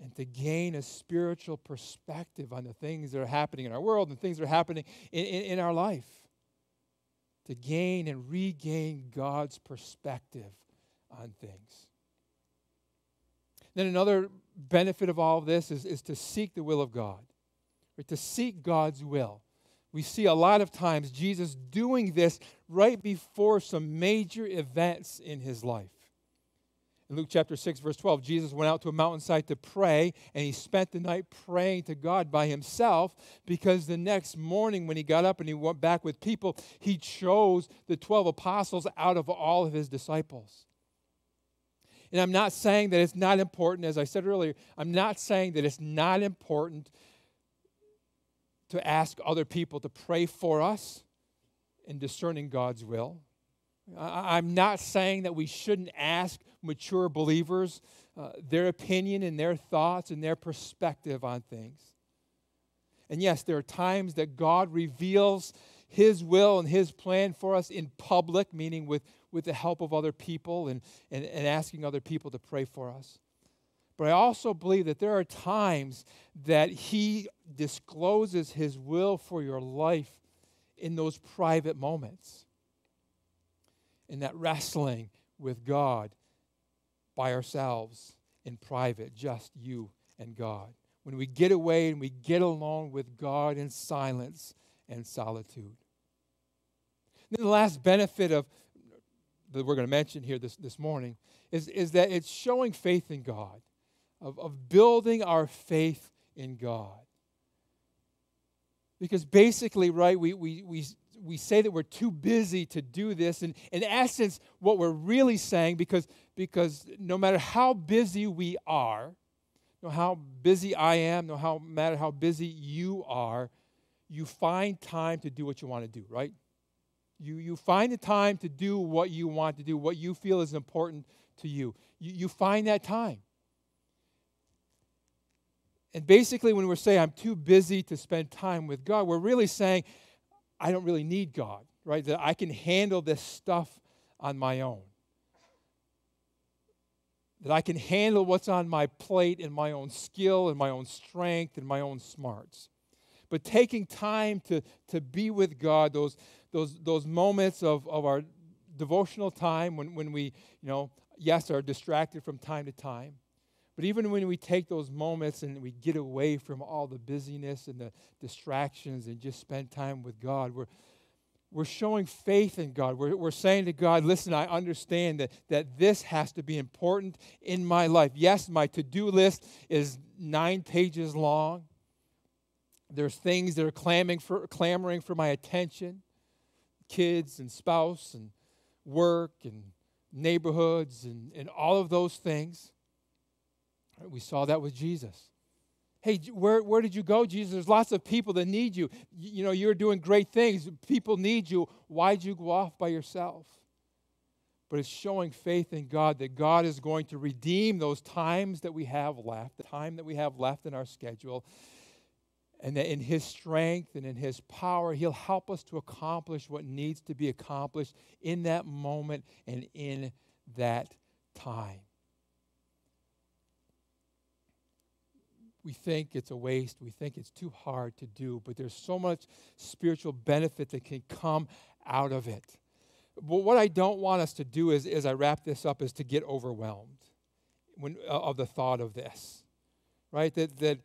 and to gain a spiritual perspective on the things that are happening in our world and things that are happening in, in, in our life. To gain and regain God's perspective on things. Then another benefit of all of this is, is to seek the will of God, right? to seek God's will. We see a lot of times Jesus doing this right before some major events in his life. Luke chapter 6, verse 12, Jesus went out to a mountainside to pray, and he spent the night praying to God by himself because the next morning, when he got up and he went back with people, he chose the 12 apostles out of all of his disciples. And I'm not saying that it's not important, as I said earlier, I'm not saying that it's not important to ask other people to pray for us in discerning God's will. I'm not saying that we shouldn't ask mature believers uh, their opinion and their thoughts and their perspective on things. And yes, there are times that God reveals His will and His plan for us in public, meaning with, with the help of other people and, and, and asking other people to pray for us. But I also believe that there are times that He discloses His will for your life in those private moments in that wrestling with God by ourselves in private, just you and God. When we get away and we get alone with God in silence and solitude. then the last benefit of that we're going to mention here this, this morning is, is that it's showing faith in God, of, of building our faith in God. Because basically, right, we, we, we, we say that we're too busy to do this. And in essence, what we're really saying, because, because no matter how busy we are, no how busy I am, no how matter how busy you are, you find time to do what you want to do, right? You, you find the time to do what you want to do, what you feel is important to you. You, you find that time. And basically, when we're saying, I'm too busy to spend time with God, we're really saying, I don't really need God, right? That I can handle this stuff on my own. That I can handle what's on my plate in my own skill and my own strength and my own smarts. But taking time to, to be with God, those, those, those moments of, of our devotional time when, when we, you know, yes, are distracted from time to time but even when we take those moments and we get away from all the busyness and the distractions and just spend time with God, we're, we're showing faith in God. We're, we're saying to God, listen, I understand that, that this has to be important in my life. Yes, my to do list is nine pages long. There's things that are clamoring for, clamoring for my attention kids and spouse and work and neighborhoods and, and all of those things. We saw that with Jesus. Hey, where, where did you go, Jesus? There's lots of people that need you. you. You know, you're doing great things. People need you. Why'd you go off by yourself? But it's showing faith in God that God is going to redeem those times that we have left, the time that we have left in our schedule, and that in His strength and in His power, He'll help us to accomplish what needs to be accomplished in that moment and in that time. We think it's a waste, we think it's too hard to do, but there's so much spiritual benefit that can come out of it. But what I don't want us to do is, as I wrap this up, is to get overwhelmed when, uh, of the thought of this, right? That, that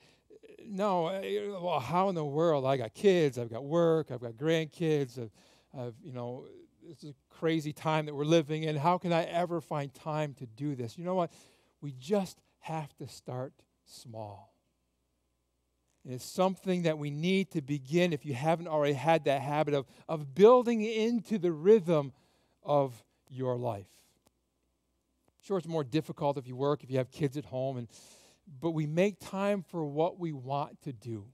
no, uh, well, how in the world? I got kids, I've got work, I've got grandkids, I've, I've you know, it's a crazy time that we're living in. How can I ever find time to do this? You know what? We just have to start small. And it's something that we need to begin, if you haven't already had that habit of, of building into the rhythm of your life. Sure, it's more difficult if you work, if you have kids at home, and, but we make time for what we want to do.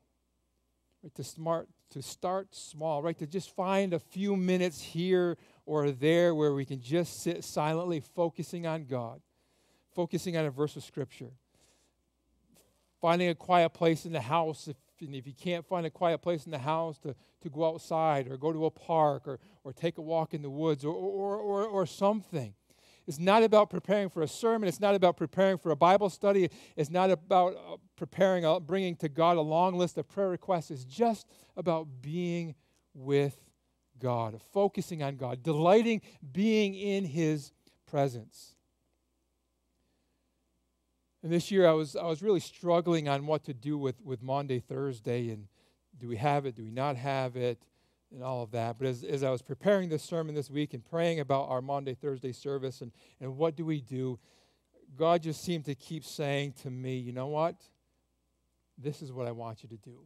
Right? To, smart, to start small, right? To just find a few minutes here or there where we can just sit silently focusing on God, focusing on a verse of Scripture finding a quiet place in the house. If, and if you can't find a quiet place in the house, to, to go outside or go to a park or, or take a walk in the woods or, or, or, or something. It's not about preparing for a sermon. It's not about preparing for a Bible study. It's not about uh, preparing, uh, bringing to God a long list of prayer requests. It's just about being with God, focusing on God, delighting being in His presence. And this year I was, I was really struggling on what to do with, with Maundy, Thursday, and do we have it, do we not have it, and all of that. But as, as I was preparing this sermon this week and praying about our Maundy, Thursday service and, and what do we do, God just seemed to keep saying to me, you know what? This is what I want you to do.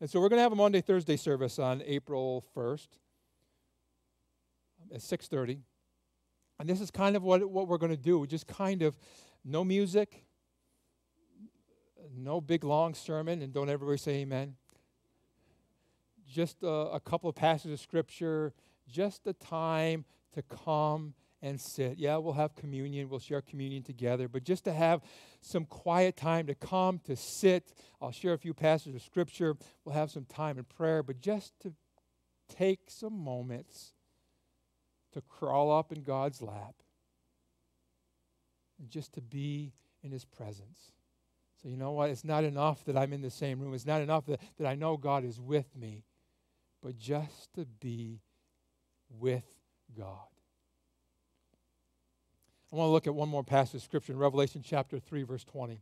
And so we're going to have a Maundy, Thursday service on April 1st at 6.30. And this is kind of what, what we're going to do. We just kind of, no music, no big long sermon, and don't everybody say amen. Just a, a couple of passages of scripture, just a time to come and sit. Yeah, we'll have communion, we'll share communion together, but just to have some quiet time to come, to sit. I'll share a few passages of scripture, we'll have some time in prayer, but just to take some moments to crawl up in God's lap and just to be in His presence. So, you know what? It's not enough that I'm in the same room. It's not enough that, that I know God is with me, but just to be with God. I want to look at one more passage of Scripture in Revelation chapter 3, verse 20.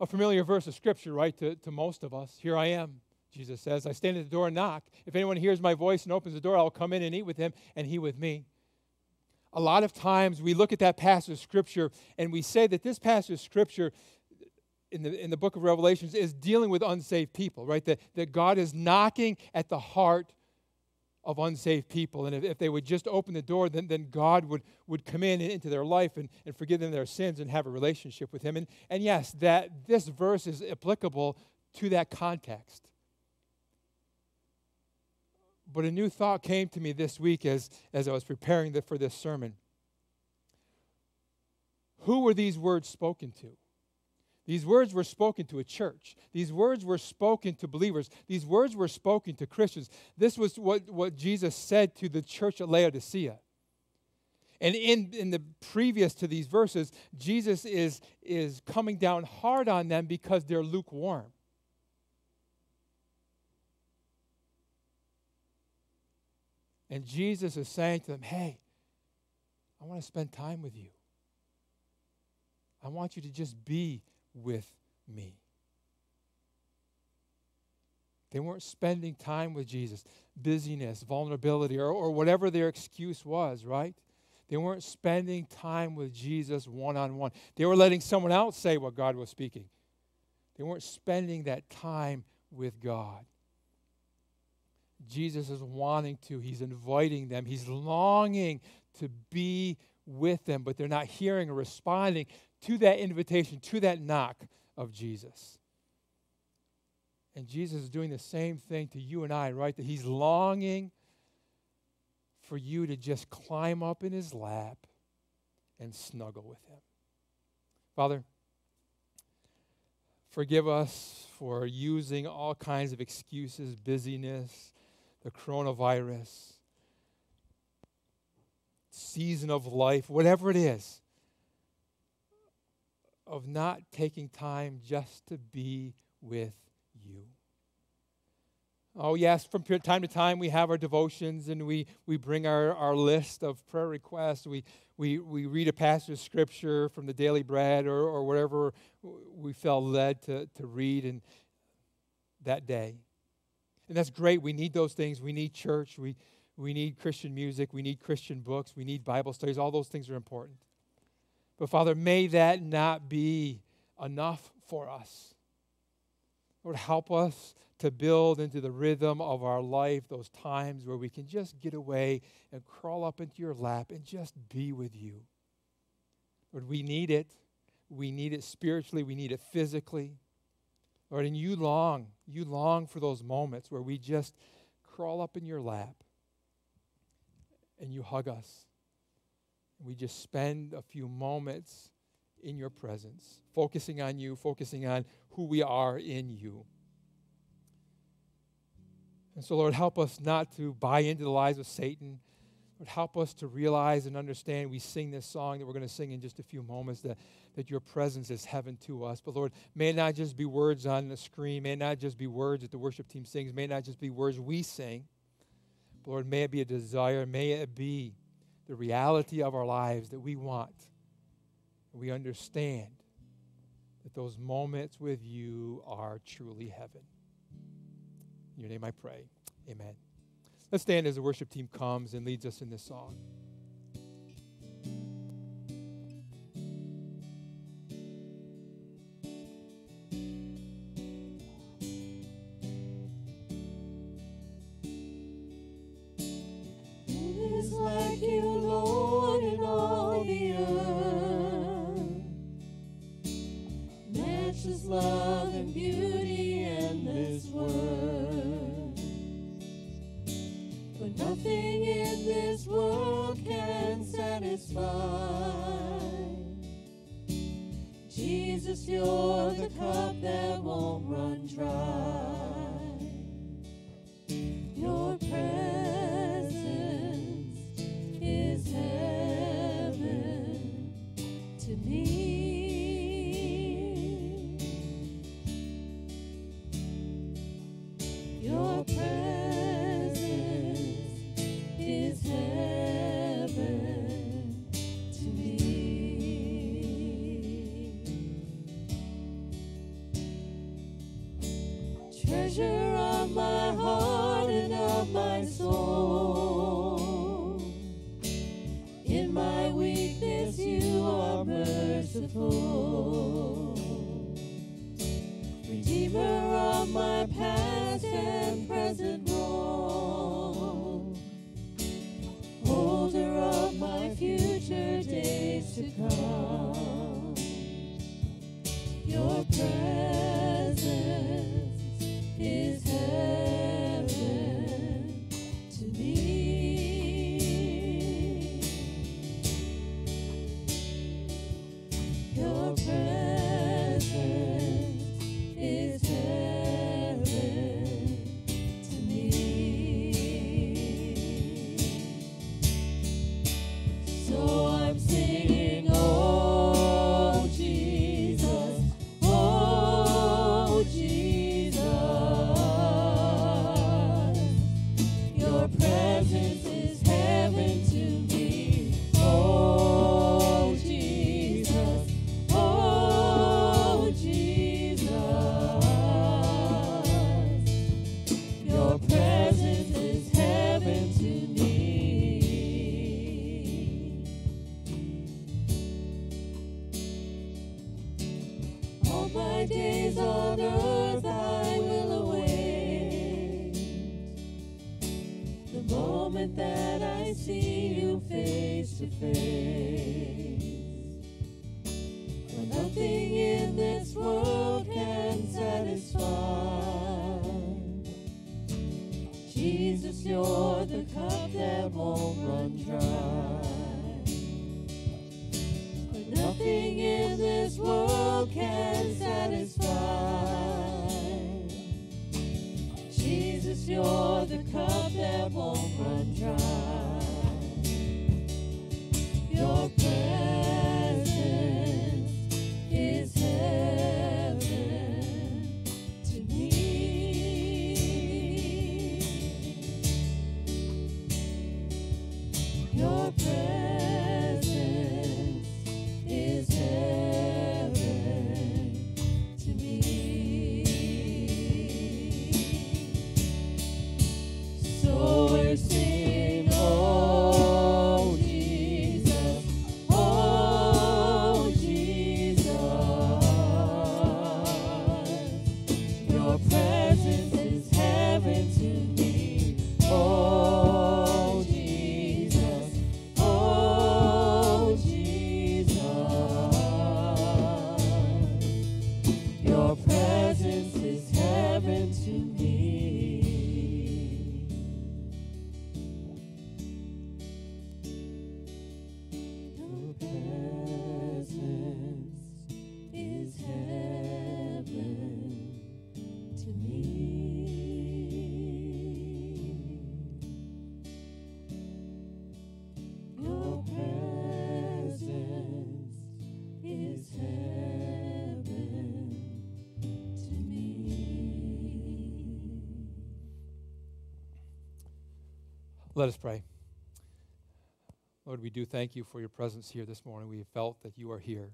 A familiar verse of Scripture, right, to, to most of us. Here I am, Jesus says. I stand at the door and knock. If anyone hears my voice and opens the door, I'll come in and eat with him, and he with me. A lot of times we look at that passage of Scripture and we say that this passage of Scripture in the, in the book of Revelations is dealing with unsaved people, right? That, that God is knocking at the heart of unsaved people. And if, if they would just open the door, then, then God would, would come in into their life and, and forgive them their sins and have a relationship with Him. And, and yes, that this verse is applicable to that context. But a new thought came to me this week as, as I was preparing the, for this sermon. Who were these words spoken to? These words were spoken to a church. These words were spoken to believers. These words were spoken to Christians. This was what, what Jesus said to the church at Laodicea. And in, in the previous to these verses, Jesus is, is coming down hard on them because they're lukewarm. And Jesus is saying to them, Hey, I want to spend time with you. I want you to just be with me. They weren't spending time with Jesus. Busyness, vulnerability, or, or whatever their excuse was, right? They weren't spending time with Jesus one on one. They were letting someone else say what God was speaking. They weren't spending that time with God. Jesus is wanting to, he's inviting them, he's longing to be with them, but they're not hearing or responding to that invitation, to that knock of Jesus. And Jesus is doing the same thing to you and I, right? That he's longing for you to just climb up in his lap and snuggle with him. Father, forgive us for using all kinds of excuses, busyness, the coronavirus, season of life, whatever it is, of not taking time just to be with you. Oh, yes, from time to time we have our devotions and we, we bring our, our list of prayer requests. We, we, we read a passage of scripture from the daily bread or, or whatever we felt led to, to read in that day. And that's great. We need those things. We need church. We, we need Christian music. We need Christian books. We need Bible studies. All those things are important. But Father, may that not be enough for us. Lord, help us to build into the rhythm of our life those times where we can just get away and crawl up into your lap and just be with you. Lord, we need it. We need it spiritually, we need it physically. Lord, and you long, you long for those moments where we just crawl up in your lap and you hug us. We just spend a few moments in your presence, focusing on you, focusing on who we are in you. And so, Lord, help us not to buy into the lies of Satan. Lord, help us to realize and understand. We sing this song that we're going to sing in just a few moments that, that your presence is heaven to us. But, Lord, may it not just be words on the screen, may it not just be words that the worship team sings, may it not just be words we sing. But, Lord, may it be a desire, may it be the reality of our lives that we want. We understand that those moments with you are truly heaven. In your name I pray. Amen. Let's stand as the worship team comes and leads us in this song. Let us pray. Lord, we do thank you for your presence here this morning. We have felt that you are here.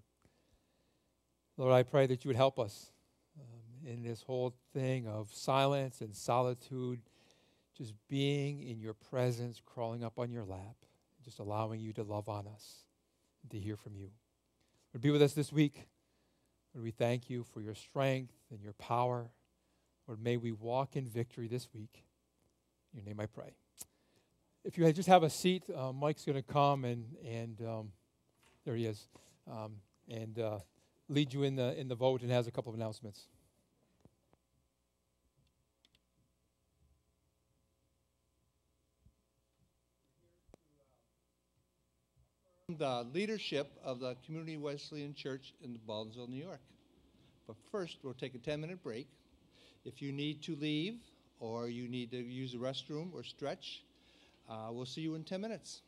Lord, I pray that you would help us um, in this whole thing of silence and solitude, just being in your presence, crawling up on your lap, just allowing you to love on us and to hear from you. Lord, be with us this week. Lord, we thank you for your strength and your power. Lord, may we walk in victory this week. In your name I pray. If you just have a seat, uh, Mike's going to come and and um, there he is, um, and uh, lead you in the in the vote and has a couple of announcements. the leadership of the Community Wesleyan Church in Baldwinsville, New York. But first, we'll take a 10 minute break. If you need to leave or you need to use the restroom or stretch, uh, we'll see you in 10 minutes.